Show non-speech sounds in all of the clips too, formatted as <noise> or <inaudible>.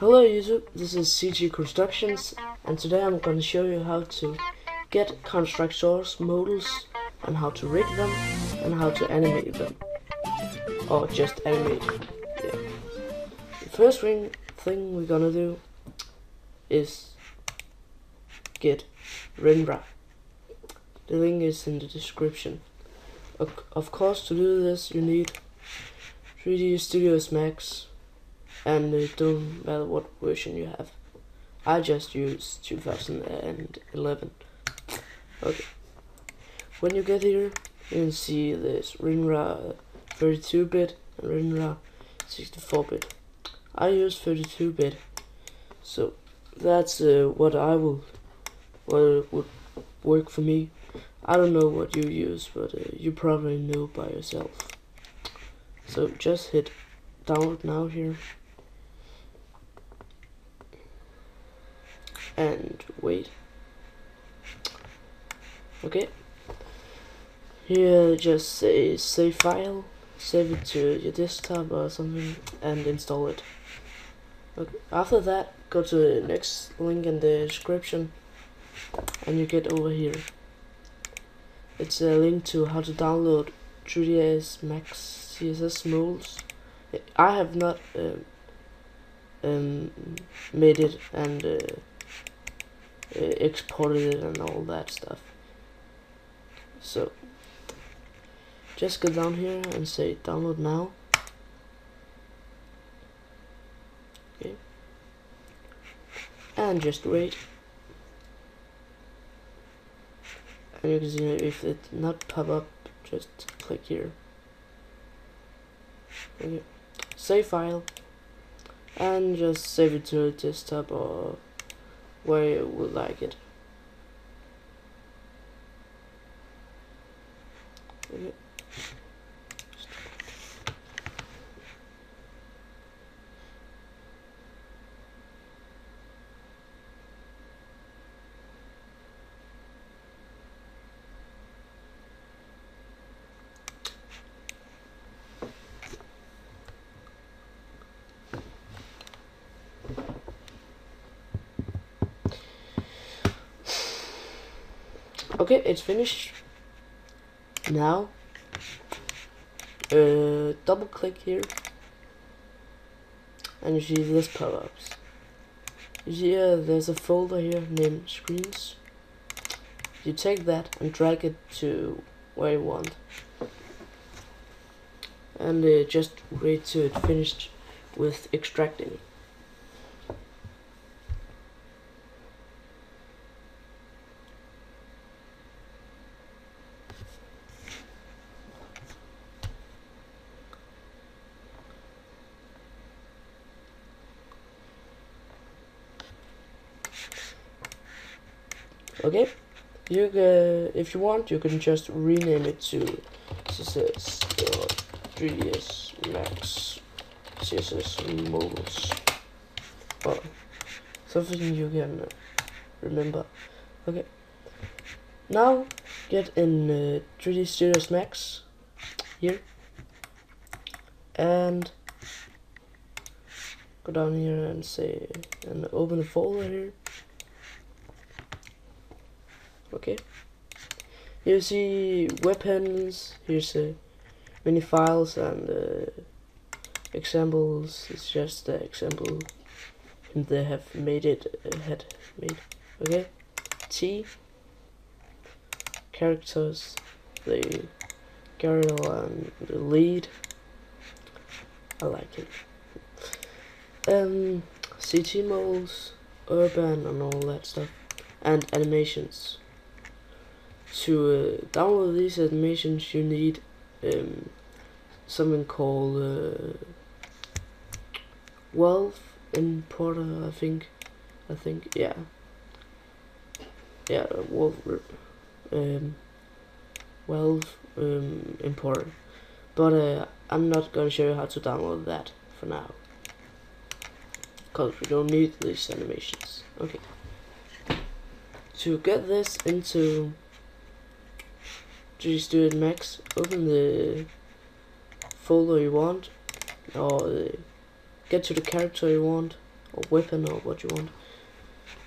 Hello YouTube, this is CG Constructions and today I'm to show you how to get Counter Strike's models and how to rig them and how to animate them. Or just animate. Yeah. The first thing, thing we're gonna do is get WinRAR. The link is in the description. Of course to do this you need 3D Studios Max and it don't matter what version you have. I just use 2011. Okay. When you get here, you can see this WinRAR 32-bit and WinRAR 64-bit. I use 32-bit, so that's uh, what I will, what would work for me. I don't know what you use, but uh, you probably know by yourself. So just hit download now here. And wait. Okay. Here just say save file, save it to your desktop or something and install it. Okay. After that go to the next link in the description and you get over here. It's a link to how to download 3ds Max CSS molds. I have not um, um, made it and uh, uh, exported it and all that stuff. So just go down here and say download now. Okay. And just wait. And you can see if it not pop up, just click here. Okay. Save file and just save it to a desktop or where you would like it. Okay, it's finished. Now, uh, double click here, and you see this pop-ups. You see uh, there's a folder here named screens. You take that and drag it to where you want, and uh, just wait till it finished with extracting. Okay, you uh, if you want, you can just rename it to CSS or 3ds Max CSS models or something you can remember. Okay, now get in uh, 3D Studios Max here and go down here and say and open the folder here okay. You see weapons. Here's uh, many files and uh, examples. It's just the example they have made it uh, had made. Okay. T. Characters. The girl and the lead. I like it. Um CT models urban and all that stuff. And animations to uh, download these animations you need um, something called uh, Wealth Importer I think I think yeah. Yeah Wealth um, Wealth um, Importer but uh, I'm not gonna show you how to download that for now. Because we don't need these animations. Okay. To get this into just do it max open the folder you want or uh, get to the character you want or weapon or what you want.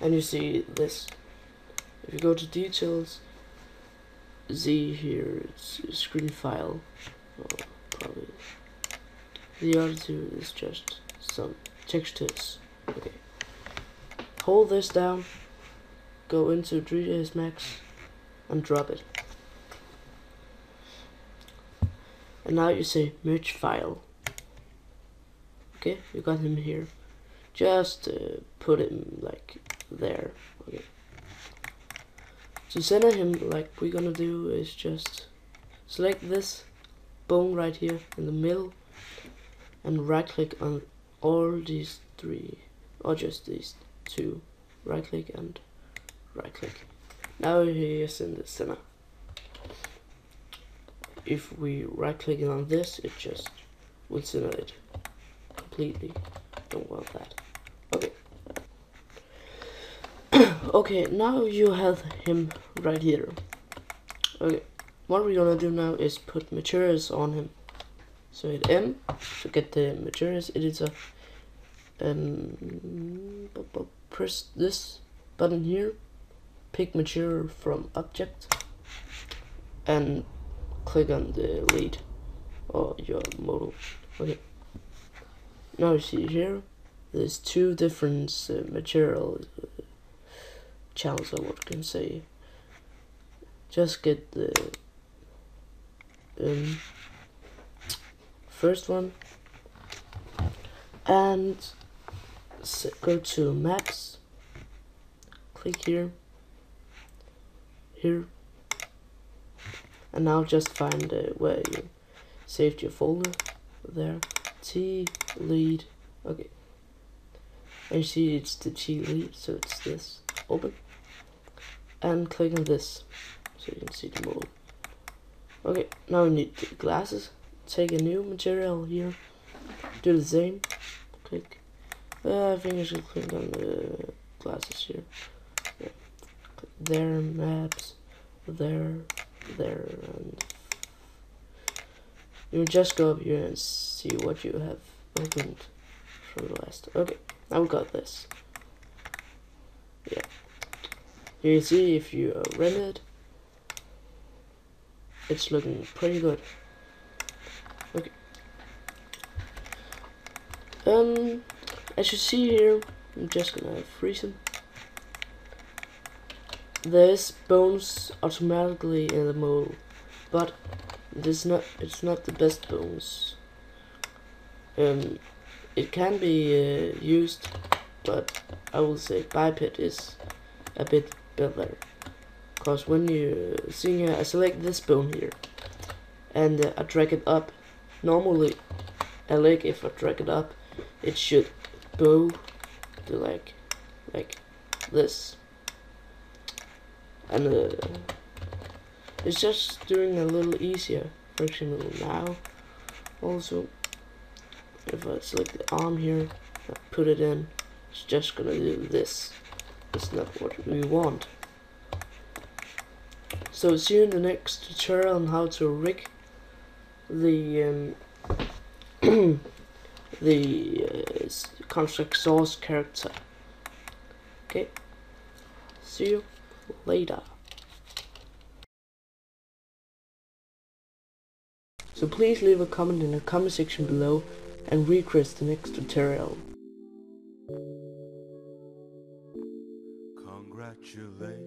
And you see this. If you go to details, Z here, it's screen file. Oh, probably. The other two is just some textures. Okay. Hold this down, go into 3ds Max, and drop it. And now you say merge file. Okay, you got him here. Just uh, put him like there. Okay. To center him, like we're gonna do is just select this bone right here in the middle and right click on all these three or just these two right click and right click now he is in the center if we right click on this it just will it completely don't want that. Okay. <coughs> Okay now you have him right here. Okay what we're gonna do now is put materials on him. So hit M to get the materials editor and um, press this button here pick material from object and click on the lead or your model. Okay. Now you see here there's two different uh, material uh, channels I what can say. Just get the um, first one and go to maps. Click here. Here and now just find where you saved your folder there. T lead. Okay. And you see it's the T lead so it's this. Open. And click on this so you can see the mode okay now we need the glasses. Take a new material here. Do the same. Click. Uh, I think I should click on the glasses here. Yeah. there maps there there. And you just go up here and see what you have opened from the last okay I've got this. Yeah. You see if you render it it's looking pretty good. Okay. Um, as you see here, I'm just gonna freeze him. There's bones automatically in the model, but it's not it's not the best bones. Um, it can be uh, used, but I will say biped is a bit better. Cause when you see here, I select this bone here, and uh, I drag it up. Normally, I like if I drag it up, it should bow to like like this and uh, it's just doing a little easier. Example now. Also if I select the arm here I put it in it's just gonna do this. It's not what we want. So see you in the next tutorial on how to rig the um, <clears throat> the uh, Counter Strike Source character. Okay, see you later. So please leave a comment in the comment section below and request the next tutorial. Congratulations,